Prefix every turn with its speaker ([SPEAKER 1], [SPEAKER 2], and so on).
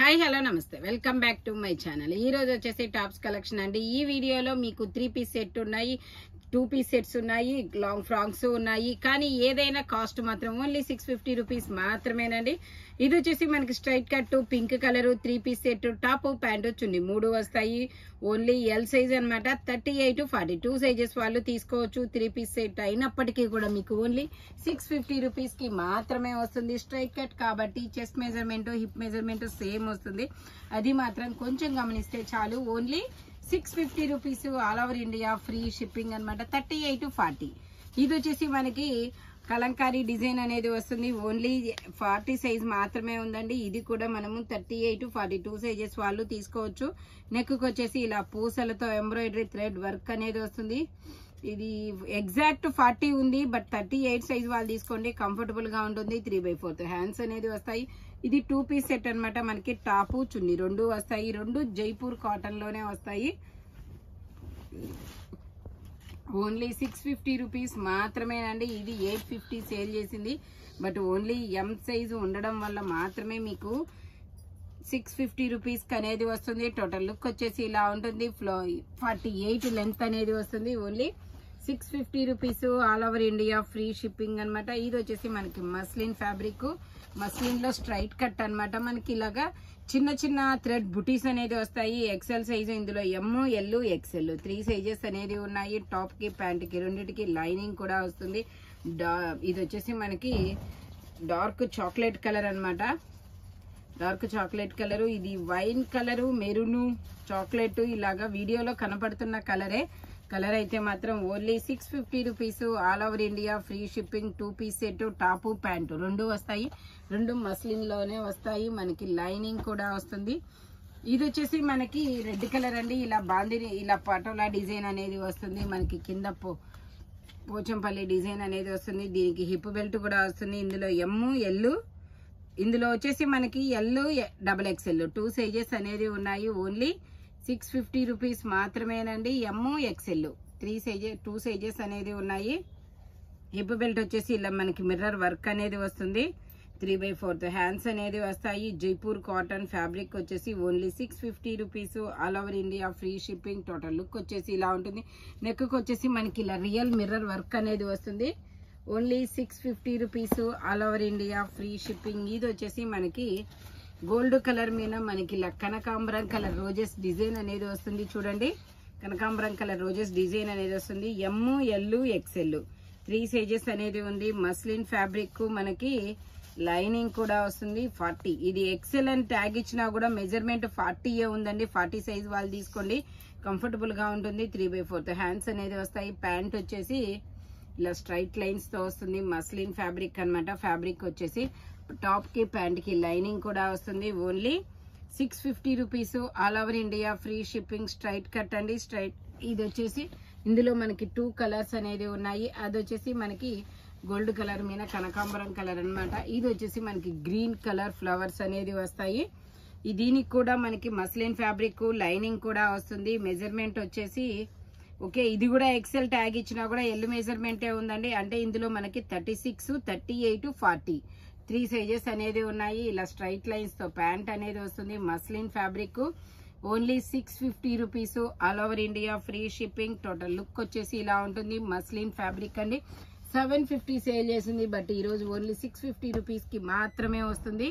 [SPEAKER 1] Hi hello నమస్తే. Welcome back to my channel. ఈ రోజు వచ్చేసి టాప్స్ కలెక్షన్ అండి. ఈ వీడియోలో మీకు త్రీ పీస్ సెట్ ఉన్నాయి. టూ పీస్ సెట్స్ ఉన్నాయి లాంగ్ ఫ్రాక్స్ ఉన్నాయి. కానీ ఏదైనా కాస్ట్ మాత్రం ఓన్లీ సిక్స్ ఫిఫ్టీ రూపీస్ మాత్రమేనండి. ఇది వచ్చేసి మనకి straight cut pink colour three piece set top pant చున్ని మూడు వస్తాయి. ఓన్లీ ఎల్ సైజ్ అన్నమాట. Thirty eight forty two sizes వాళ్ళు తీసుకోవచ్చు. త్రీ పీస్ సెట్ అయినప్పటికీ కూడా మీకు ఓన్లీ సిక్స్ ఫిఫ్టీ రూపీస్కి మాత్రమే వస్తుంది స్ట్రైట్ కట్ కాబట్టి. Chest measurement hip measurement same వస్తుంది. అది మాత్రం కొంచెం గమనిస్తే చాలు. Only six fifty rupees all over India free shipping అనమాట థర్టీ ఎయిట్ ఫార్టీ. ఇది వచ్చేసి మనకి కలంకారీ డిజైన్ అనేది వస్తుంది. ఓన్లీ ఫార్టీ సైజ్ మాత్రమే ఉందండి. ఇది కూడా మనము thirty eight forty two sizes వాళ్ళు తీసుకోవచ్చు. నెక్కు వచ్చేసి ఇలా పూసలతో ఎంబ్రాయిడరీ థ్రెడ్ వర్క్ అనేది వస్తుంది. ఇది ఎగ్జాక్ట్ ఫార్టీ ఉంది బట్ థర్టీ ఎయిట్ సైజ్ వాళ్ళు తీసుకోండి. కంఫర్టబుల్గా ఉంటుంది. త్రీ బై ఫోర్త్ హ్యాండ్స్ అనేది వస్తాయి. ఇది టూ పీస్ సెట్ అన్నమాట. మనకి టాపు చున్ని రెండు వస్తాయి. రెండు జైపూర్ కాటన్లోనే వస్తాయి. ఓన్లీ సిక్స్ ఫిఫ్టీ రూపీస్ మాత్రమేనండి. ఇది ఎయిట్ ఫిఫ్టీ సేల్ చేసింది. బట్ ఓన్లీ ఎం సైజు ఉండడం వల్ల మాత్రమే మీకు సిక్స్ ఫిఫ్టీ రూపీస్కి అనేది వస్తుంది. టోటల్ లుక్ వచ్చేసి ఇలా ఉంటుంది. ఫ్లో ఫార్టీ ఎయిట్ లెంత్ అనేది వస్తుంది. Only six fifty rupees all over India free shipping అన్నమాట. ఇది వచ్చేసి మనకి మస్లిన్ ఫ్యాబ్రిక్ మస్లిన్లో స్ట్రైట్ కట్ అన్నమాట. మనకి ఇలాగా చిన్న చిన్న థ్రెడ్ బుటీస్ అనేది వస్తాయి. ఎక్సెల్ సైజ్ ఇందులో M L XL three sizes అనేది ఉన్నాయి. టాప్కి ప్యాంట్కి రెండింటికి లైనింగ్ కూడా వస్తుంది. ఇది వచ్చేసి మనకి డార్క్ చాక్లెట్ కలర్ అన్నమాట. డార్క్ చాక్లెట్ కలరు ఇది వైన్ కలరు మెరును చాక్లెట్ ఇలాగా వీడియోలో కనపడుతున్న కలరే కలర్ అయితే మాత్రం only six fifty rupees all over India free shipping two piece set top pant. రెండు వస్తాయి. రెండు మస్లిన్లోనే వస్తాయి. మనకి లైనింగ్ కూడా వస్తుంది. ఇది వచ్చేసి మనకి రెడ్ కలర్ అండి. ఇలా బాందిని ఇలా పటోలా డిజైన్ అనేది వస్తుంది. మనకి కింద పో పోచంపల్లి డిజైన్ అనేది వస్తుంది. దీనికి హిప్ బెల్ట్ కూడా వస్తుంది. ఇందులో ఎమ్ ఎల్లు ఇందులో వచ్చేసి మనకి ఎల్లు డబల్ ఎక్స్ఎల్ టూ సైజెస్ అనేది ఉన్నాయి. ఓన్లీ సిక్స్ ఫిఫ్టీ రూపీస్ మాత్రమేనండి. M XL three sizes two sizes అనేది ఉన్నాయి. హిప్ బెల్ట్ వచ్చేసి ఇలా మనకి మిర్రర్ వర్క్ అనేది వస్తుంది. త్రీ బై ఫోర్త్ హ్యాండ్స్ అనేది వస్తాయి. జైపూర్ కాటన్ ఫ్యాబ్రిక్ వచ్చేసి only six fifty rupees all over India free shipping total look వచ్చేసి ఇలా ఉంటుంది. నెక్కు వచ్చేసి మనకి ఇలా రియల్ మిర్రర్ వర్క్ అనేది వస్తుంది. Only six fifty rupees all over India free shipping ఇది వచ్చేసి మనకి గోల్డ్ కలర్ మీద మనకి ఇలా కనకాంబరం కలర్ రోజెస్ డిజైన్ అనేది వస్తుంది చూడండి. కనకాంబరం కలర్ రోజెస్ డిజైన్ అనేది వస్తుంది. M L XL three sizes అనేది ఉంది. మస్లిన్ ఫ్యాబ్రిక్ మనకి లైనింగ్ కూడా వస్తుంది. ఫార్టీ ఇది ఎక్సెల్ అని ట్యాగ్ ఇచ్చినా కూడా మెజర్మెంట్ ఫార్టీ ఉందండి. ఫార్టీ సైజ్ వాళ్ళు తీసుకోండి. కంఫర్టబుల్గా ఉంటుంది. త్రీ బై ఫోర్త్ హ్యాండ్స్ అనేది వస్తాయి. ప్యాంట్ వచ్చేసి ఇలా స్ట్రైట్ లైన్స్తో వస్తుంది. మస్లిన్ ఫ్యాబ్రిక్ అనమాట ఫ్యాబ్రిక్ వచ్చేసి టాప్కి ప్యాంట్కి లైనింగ్ కూడా వస్తుంది. Only six fifty rupees all over India free shipping straight cut అండి. స్ట్రైట్ ఇది వచ్చేసి ఇందులో మనకి టూ కలర్స్ అనేది ఉన్నాయి. అది వచ్చేసి మనకి గోల్డ్ కలర్ మీద కనకాంబరం కలర్ అన్నమాట. ఇది వచ్చేసి మనకి గ్రీన్ కలర్ ఫ్లవర్స్ అనేది వస్తాయి. దీనికి కూడా మనకి మస్లిన్ ఫ్యాబ్రిక్ లైనింగ్ కూడా వస్తుంది. మెజర్మెంట్ వచ్చేసి ఓకే ఇది కూడా ఎక్సెల్ ట్యాగ్ ఇచ్చినా కూడా ఎల్ మెజర్మెంటే ఉందండి. అంటే ఇందులో మనకి thirty six thirty eight forty. Three sizes అనేది ఉన్నాయి. ఇలా స్ట్రైట్ లైన్స్తో ప్యాంట్ అనేది వస్తుంది. Muslin fabric only six fifty rupees. All over India free shipping. Total look వచ్చేసి ఇలా ఉంటుంది. మస్లిన్ ఫ్యాబ్రిక్ అండి. సెవెన్ ఫిఫ్టీ సేల్ చేసింది బట్ ఈరోజు ఓన్లీ సిక్స్ ఫిఫ్టీ రూపీస్కి మాత్రమే వస్తుంది.